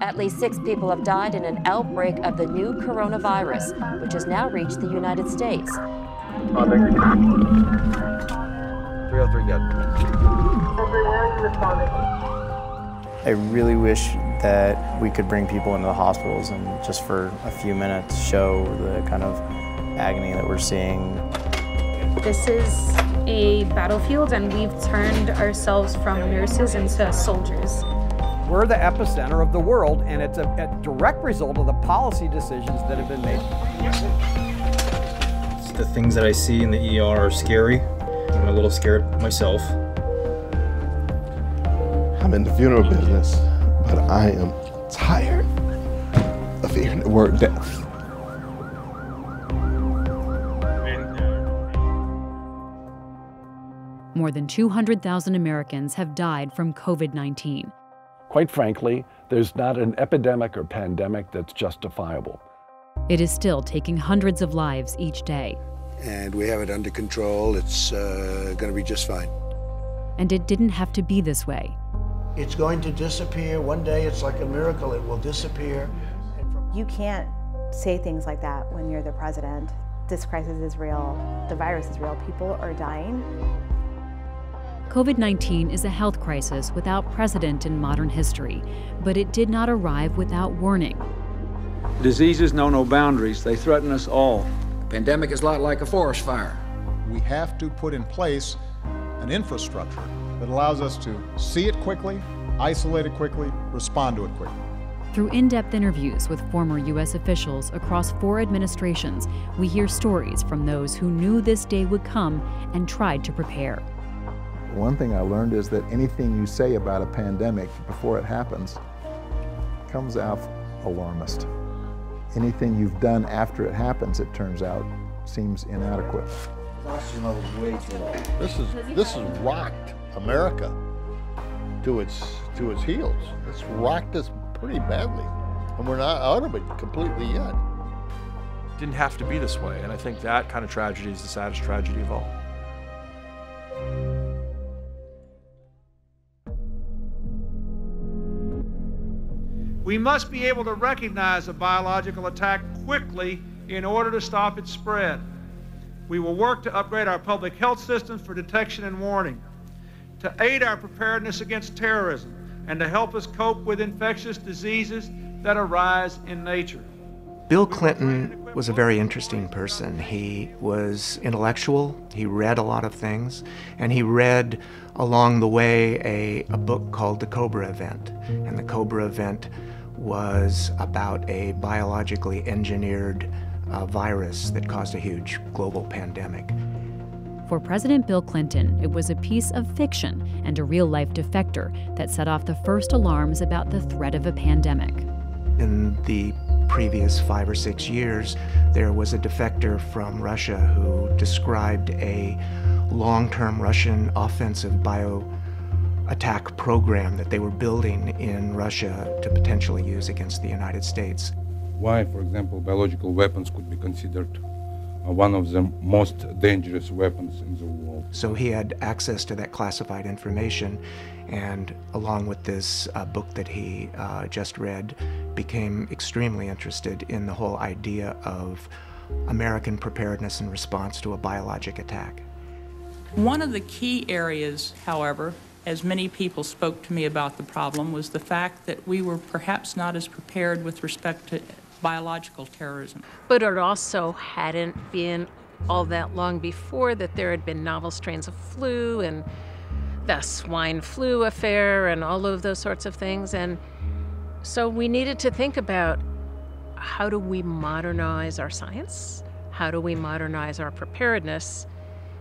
At least six people have died in an outbreak of the new coronavirus, which has now reached the United States. 303 good. I really wish that we could bring people into the hospitals and just for a few minutes show the kind of agony that we're seeing. This is a battlefield and we've turned ourselves from nurses into soldiers. We're the epicenter of the world and it's a, a direct result of the policy decisions that have been made. The things that I see in the ER are scary. I'm a little scared myself. I'm in the funeral business, but I am tired of hearing the word death. More than 200,000 Americans have died from COVID 19. Quite frankly, there's not an epidemic or pandemic that's justifiable. It is still taking hundreds of lives each day. And we have it under control. It's uh, going to be just fine. And it didn't have to be this way. It's going to disappear. One day it's like a miracle, it will disappear. You can't say things like that when you're the president. This crisis is real, the virus is real, people are dying. COVID 19 is a health crisis without precedent in modern history, but it did not arrive without warning. Diseases know no boundaries, they threaten us all. A pandemic is a lot like a forest fire. We have to put in place an infrastructure that allows us to see it quickly, isolate it quickly, respond to it quickly. Through in depth interviews with former U.S. officials across four administrations, we hear stories from those who knew this day would come and tried to prepare. One thing I learned is that anything you say about a pandemic before it happens comes out alarmist. Anything you've done after it happens, it turns out, seems inadequate. This is this has rocked America to its to its heels. It's rocked us pretty badly, and we're not out of it completely yet. Didn't have to be this way, and I think that kind of tragedy is the saddest tragedy of all. We must be able to recognize a biological attack quickly in order to stop its spread. We will work to upgrade our public health systems for detection and warning, to aid our preparedness against terrorism, and to help us cope with infectious diseases that arise in nature. Bill Clinton was a very interesting person. He was intellectual, he read a lot of things, and he read along the way a, a book called The Cobra Event. And The Cobra Event was about a biologically engineered uh, virus that caused a huge global pandemic. For President Bill Clinton, it was a piece of fiction and a real life defector that set off the first alarms about the threat of a pandemic. In the previous five or six years, there was a defector from Russia who described a long term Russian offensive bio attack program that they were building in Russia to potentially use against the United States. Why, for example, biological weapons could be considered uh, one of the most dangerous weapons in the world. So he had access to that classified information, and along with this uh, book that he uh, just read, became extremely interested in the whole idea of American preparedness and response to a biologic attack. One of the key areas, however, as many people spoke to me about the problem, was the fact that we were perhaps not as prepared with respect to biological terrorism. But it also hadn't been all that long before that there had been novel strains of flu and the swine flu affair and all of those sorts of things. And so we needed to think about how do we modernize our science? How do we modernize our preparedness?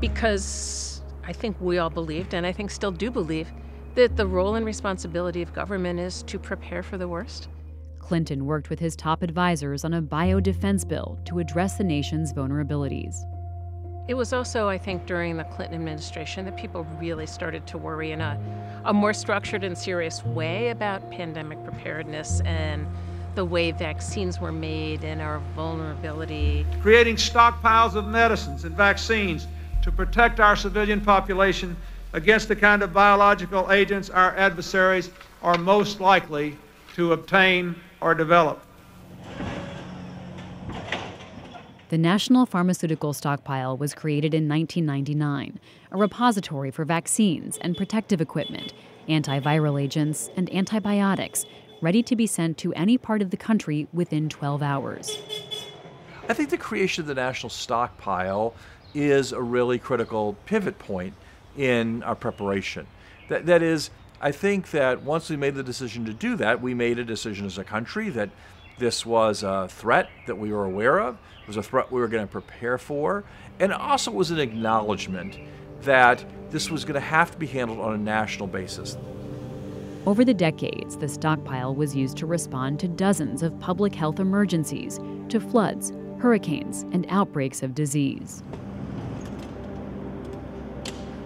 Because I think we all believed, and I think still do believe, that the role and responsibility of government is to prepare for the worst. Clinton worked with his top advisors on a biodefense bill to address the nation's vulnerabilities. It was also, I think, during the Clinton administration that people really started to worry in a, a more structured and serious way about pandemic preparedness and the way vaccines were made and our vulnerability. Creating stockpiles of medicines and vaccines to protect our civilian population against the kind of biological agents our adversaries are most likely to obtain or develop. The National Pharmaceutical Stockpile was created in 1999, a repository for vaccines and protective equipment, antiviral agents, and antibiotics, ready to be sent to any part of the country within 12 hours. I think the creation of the national stockpile is a really critical pivot point in our preparation. That, that is, I think that once we made the decision to do that, we made a decision as a country that this was a threat that we were aware of, it was a threat we were going to prepare for, and also was an acknowledgement that this was going to have to be handled on a national basis. Over the decades, the stockpile was used to respond to dozens of public health emergencies, to floods, hurricanes, and outbreaks of disease.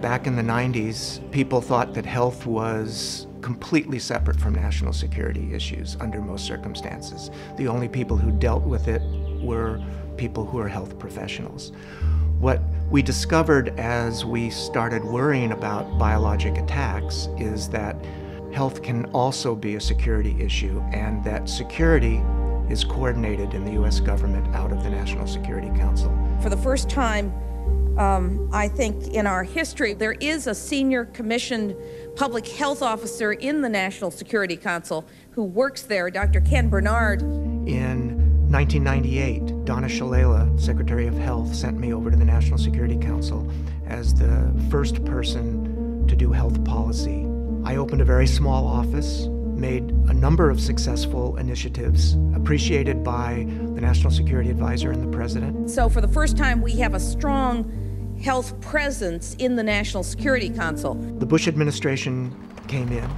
Back in the 90s, people thought that health was completely separate from national security issues under most circumstances. The only people who dealt with it were people who are health professionals. What we discovered as we started worrying about biologic attacks is that health can also be a security issue and that security is coordinated in the U.S. government out of the National Security Council. For the first time, um, I think in our history, there is a senior commissioned public health officer in the National Security Council who works there, Dr. Ken Bernard. In 1998, Donna Shalala, Secretary of Health, sent me over to the National Security Council as the first person to do health policy. I opened a very small office made a number of successful initiatives appreciated by the National Security Advisor and the President. So, for the first time, we have a strong health presence in the National Security Council. The Bush administration came in.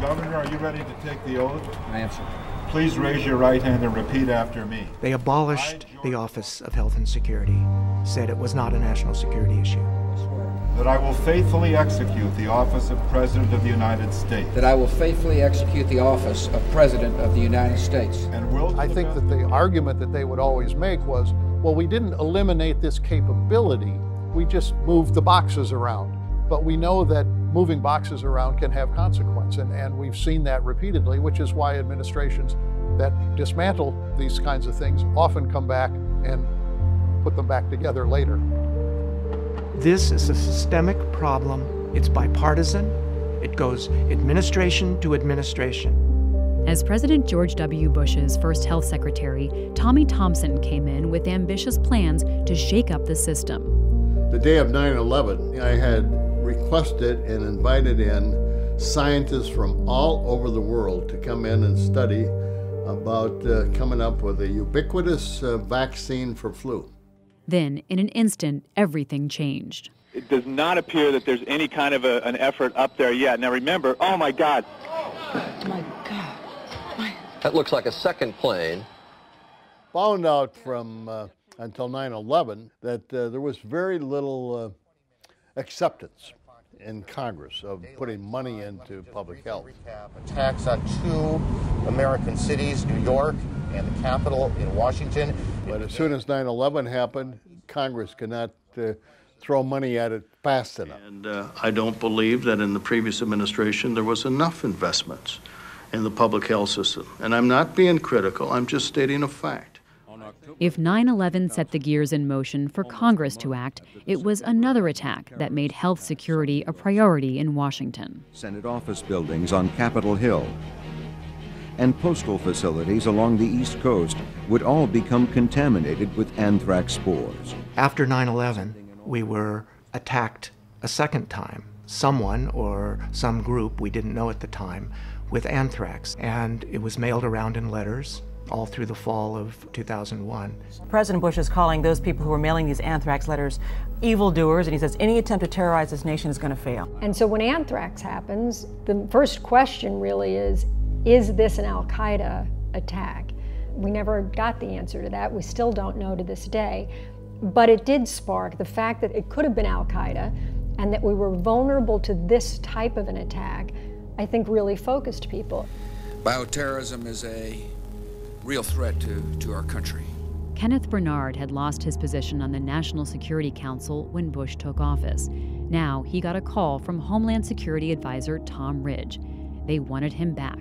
Governor, are you ready to take the oath? I am, sir. Please raise your right hand and repeat after me. They abolished the Office of Health and Security, said it was not a national security issue. That I will faithfully execute the office of President of the United States. That I will faithfully execute the office of President of the United States. And will. I think that the argument that they would always make was, well, we didn't eliminate this capability, we just move the boxes around. But we know that moving boxes around can have consequence, and, and we've seen that repeatedly, which is why administrations that dismantle these kinds of things often come back and put them back together later. This is a systemic problem. It's bipartisan. It goes administration to administration. As President George W. Bush's first health secretary, Tommy Thompson came in with ambitious plans to shake up the system. The day of 9 11, I had requested and invited in scientists from all over the world to come in and study about uh, coming up with a ubiquitous uh, vaccine for flu. Then, in an instant, everything changed. It does not appear that there's any kind of a, an effort up there yet. Now remember, oh my God. Oh my God. My... That looks like a second plane. Found out from uh, until 9-11 that uh, there was very little uh, acceptance in Congress of putting money into public health. Attacks on two American cities, New York and the capital in Washington. But as soon as 9-11 happened, Congress could not uh, throw money at it fast enough. And uh, I don't believe that in the previous administration there was enough investments in the public health system. And I'm not being critical, I'm just stating a fact. If 9 11 set the gears in motion for Congress to act, it was another attack that made health security a priority in Washington. Senate office buildings on Capitol Hill and postal facilities along the East Coast would all become contaminated with anthrax spores. After 9 11, we were attacked a second time. Someone or some group, we didn't know at the time, with anthrax. And it was mailed around in letters all through the fall of 2001. President Bush is calling those people who are mailing these anthrax letters evildoers, and he says any attempt to terrorize this nation is going to fail. And so when anthrax happens, the first question really is is this an Al Qaeda attack? We never got the answer to that. We still don't know to this day. But it did spark the fact that it could have been Al Qaeda and that we were vulnerable to this type of an attack, I think really focused people. Bioterrorism is a real threat to, to our country. Kenneth Bernard had lost his position on the National Security Council when Bush took office. Now he got a call from Homeland Security Advisor Tom Ridge. They wanted him back.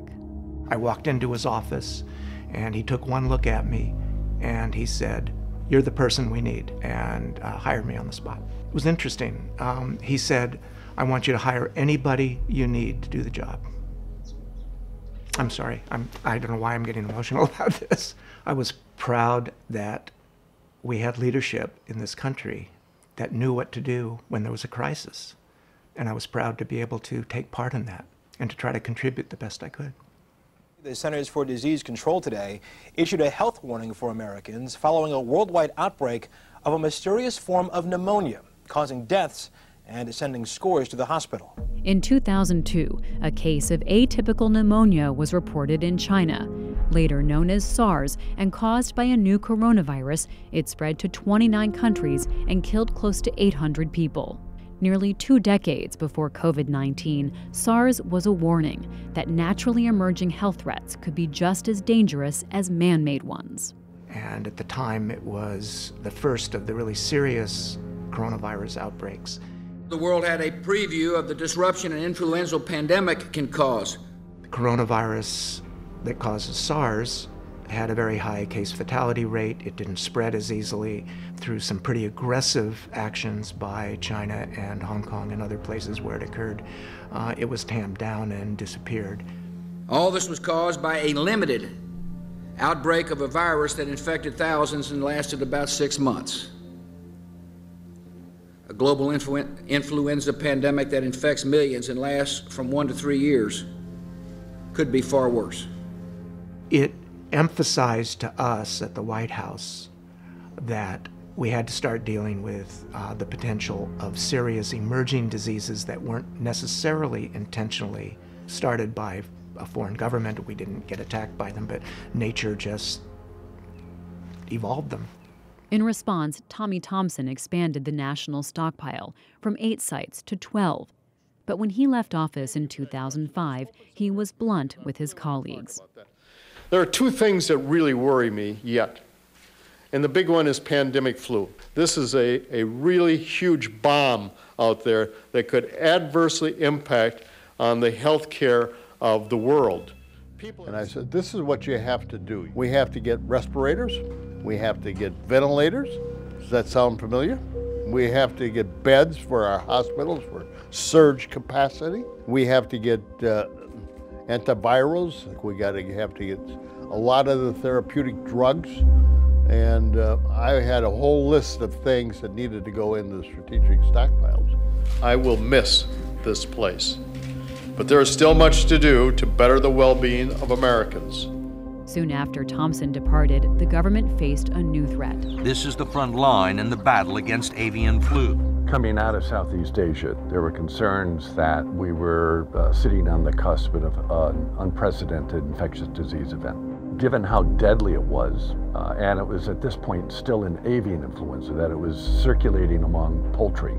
I walked into his office and he took one look at me and he said, You're the person we need, and uh, hired me on the spot. It was interesting. Um, he said, I want you to hire anybody you need to do the job. I'm sorry, I'm, I don't know why I'm getting emotional about this. I was proud that we had leadership in this country that knew what to do when there was a crisis. And I was proud to be able to take part in that and to try to contribute the best I could. The Centers for Disease Control today issued a health warning for Americans following a worldwide outbreak of a mysterious form of pneumonia, causing deaths and sending scores to the hospital. In 2002, a case of atypical pneumonia was reported in China. Later known as SARS and caused by a new coronavirus, it spread to 29 countries and killed close to 800 people. Nearly two decades before COVID 19, SARS was a warning that naturally emerging health threats could be just as dangerous as man made ones. And at the time, it was the first of the really serious coronavirus outbreaks. The world had a preview of the disruption an influenza pandemic can cause. The coronavirus that causes SARS had a very high case fatality rate. It didn't spread as easily through some pretty aggressive actions by China and Hong Kong and other places where it occurred. Uh, it was tamped down and disappeared. All this was caused by a limited outbreak of a virus that infected thousands and lasted about six months. A global influ influenza pandemic that infects millions and lasts from one to three years could be far worse. It emphasized to us at the White House that we had to start dealing with uh, the potential of serious emerging diseases that weren't necessarily intentionally started by a foreign government. We didn't get attacked by them, but nature just evolved them. In response, Tommy Thompson expanded the national stockpile from eight sites to 12. But when he left office in 2005, he was blunt with his colleagues. There are two things that really worry me yet. And the big one is pandemic flu. This is a, a really huge bomb out there that could adversely impact on the health care of the world. And I said, this is what you have to do. We have to get respirators. We have to get ventilators. Does that sound familiar? We have to get beds for our hospitals for surge capacity. We have to get uh, antivirals. We got to have to get a lot of the therapeutic drugs. And uh, I had a whole list of things that needed to go into the strategic stockpiles. I will miss this place. But there is still much to do to better the well being of Americans. Soon after Thompson departed, the government faced a new threat. This is the front line in the battle against avian flu. Coming out of Southeast Asia, there were concerns that we were uh, sitting on the cusp of an unprecedented infectious disease event. Given how deadly it was, uh, and it was at this point still an avian influenza, that it was circulating among poultry,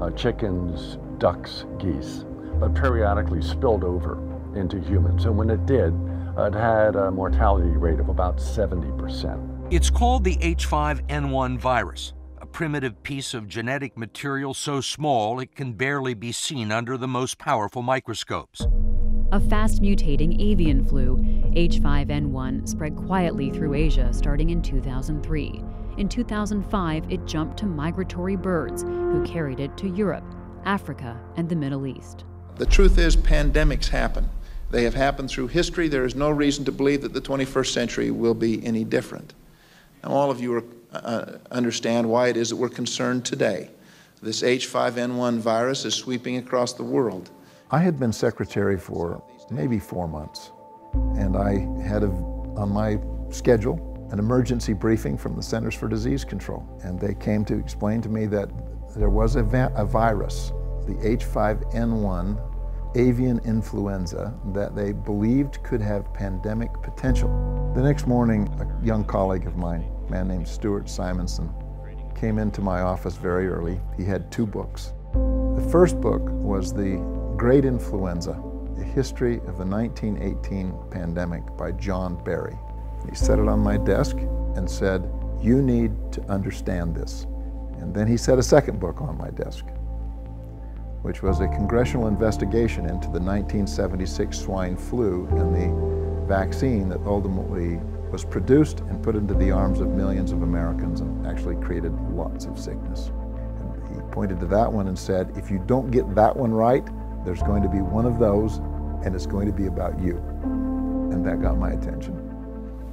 uh, chickens, ducks, geese, but periodically spilled over into humans. And when it did, it had a mortality rate of about 70%. It's called the H5N1 virus a primitive piece of genetic material so small it can barely be seen under the most powerful microscopes. A fast mutating avian flu, H5N1, spread quietly through Asia starting in 2003. In 2005, it jumped to migratory birds who carried it to Europe, Africa, and the Middle East. The truth is, pandemics happen. They have happened through history. There is no reason to believe that the 21st century will be any different. Now, all of you are uh, understand why it is that we're concerned today. This H5N1 virus is sweeping across the world. I had been secretary for maybe four months, and I had a, on my schedule an emergency briefing from the Centers for Disease Control, and they came to explain to me that there was a, a virus, the H5N1 avian influenza, that they believed could have pandemic potential. The next morning, a young colleague of mine a man named Stewart Simonson came into my office very early. He had two books. The first book was The Great Influenza, A History of the 1918 Pandemic by John Barry. He set it on my desk and said, you need to understand this. And then he set a second book on my desk, which was a congressional investigation into the 1976 swine flu and the vaccine that ultimately was produced and put into the arms of millions of Americans and actually created lots of sickness. And he pointed to that one and said, if you don't get that one right, there's going to be one of those and it's going to be about you. And that got my attention.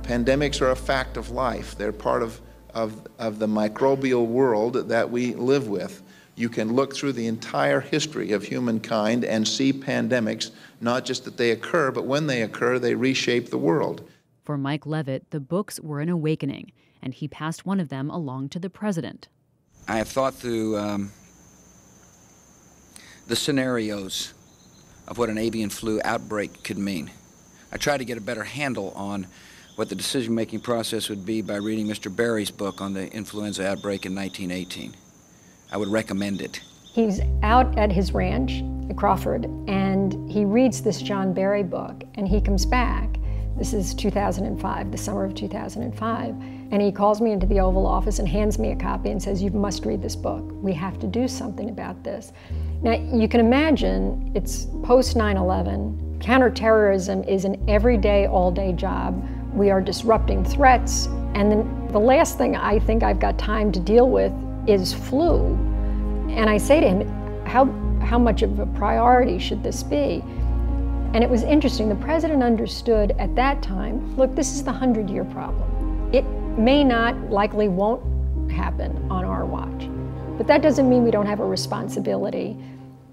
Pandemics are a fact of life. They're part of, of, of the microbial world that we live with. You can look through the entire history of humankind and see pandemics, not just that they occur, but when they occur, they reshape the world. For Mike Leavitt, the books were an awakening, and he passed one of them along to the president. I have thought through um, the scenarios of what an avian flu outbreak could mean. I tried to get a better handle on what the decision making process would be by reading Mr. Barry's book on the influenza outbreak in 1918. I would recommend it. He's out at his ranch at Crawford and he reads this John Barry book and he comes back. This is 2005, the summer of 2005. And he calls me into the Oval Office and hands me a copy and says, You must read this book. We have to do something about this. Now, you can imagine it's post 9 11. Counterterrorism is an everyday, all day job. We are disrupting threats. And then the last thing I think I've got time to deal with is flu. And I say to him, how, how much of a priority should this be? And it was interesting, the president understood at that time look, this is the 100 year problem. It may not, likely won't happen on our watch. But that doesn't mean we don't have a responsibility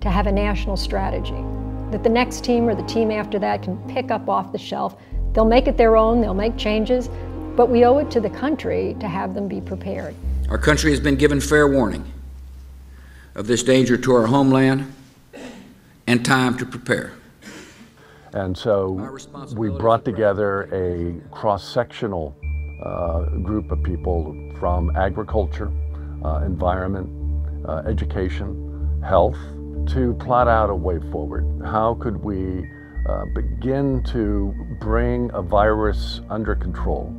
to have a national strategy that the next team or the team after that can pick up off the shelf. They'll make it their own, they'll make changes, but we owe it to the country to have them be prepared. Our country has been given fair warning of this danger to our homeland and time to prepare. And so we brought together a cross sectional uh, group of people from agriculture, uh, environment, uh, education, health, to plot out a way forward. How could we uh, begin to bring a virus under control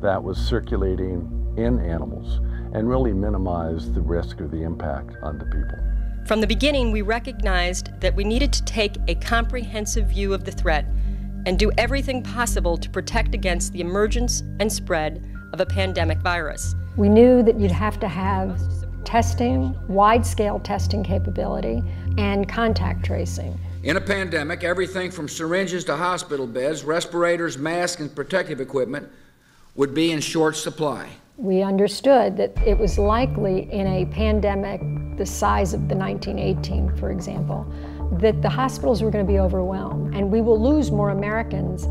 that was circulating in animals and really minimize the risk or the impact on the people? From the beginning, we recognized that we needed to take a comprehensive view of the threat and do everything possible to protect against the emergence and spread of a pandemic virus. We knew that you'd have to have testing, wide scale testing capability, and contact tracing. In a pandemic, everything from syringes to hospital beds, respirators, masks, and protective equipment would be in short supply. We understood that it was likely in a pandemic the size of the 1918, for example, that the hospitals were going to be overwhelmed and we will lose more Americans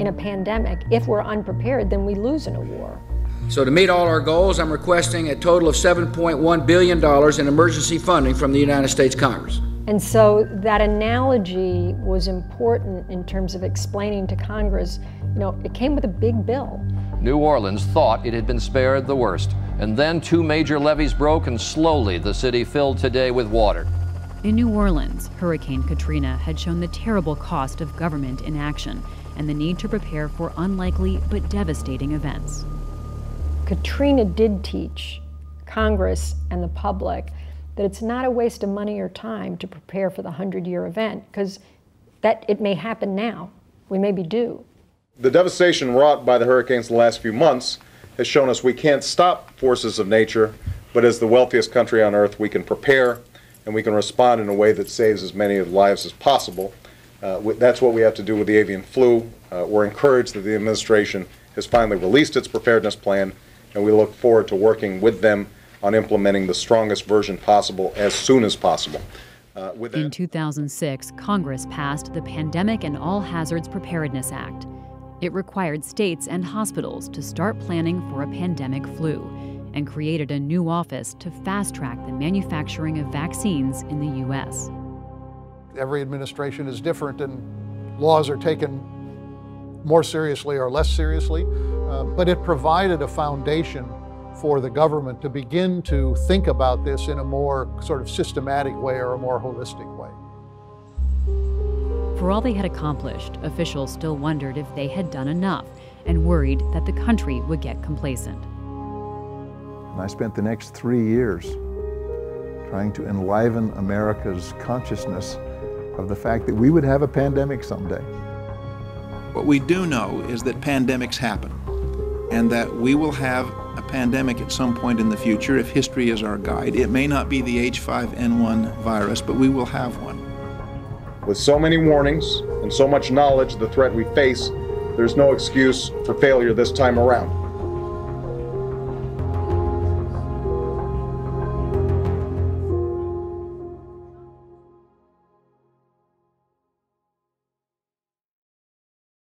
in a pandemic if we're unprepared than we lose in a war. So, to meet all our goals, I'm requesting a total of $7.1 billion in emergency funding from the United States Congress. And so that analogy was important in terms of explaining to Congress, you know, it came with a big bill. New Orleans thought it had been spared the worst, and then two major levees broke, and slowly the city filled today with water. In New Orleans, Hurricane Katrina had shown the terrible cost of government inaction and the need to prepare for unlikely but devastating events. Katrina did teach Congress and the public that it's not a waste of money or time to prepare for the 100 year event because that it may happen now. We may be due. The devastation wrought by the hurricanes the last few months has shown us we can't stop forces of nature, but as the wealthiest country on earth, we can prepare and we can respond in a way that saves as many lives as possible. Uh, that's what we have to do with the avian flu. Uh, we're encouraged that the administration has finally released its preparedness plan, and we look forward to working with them on implementing the strongest version possible as soon as possible. Uh, in 2006, Congress passed the Pandemic and All Hazards Preparedness Act. It required states and hospitals to start planning for a pandemic flu and created a new office to fast track the manufacturing of vaccines in the U.S. Every administration is different and laws are taken more seriously or less seriously, uh, but it provided a foundation for the government to begin to think about this in a more sort of systematic way or a more holistic way. For all they had accomplished, officials still wondered if they had done enough and worried that the country would get complacent. And I spent the next three years trying to enliven America's consciousness of the fact that we would have a pandemic someday. What we do know is that pandemics happen and that we will have a pandemic at some point in the future if history is our guide. It may not be the H5N1 virus, but we will have one. With so many warnings and so much knowledge of the threat we face, there's no excuse for failure this time around.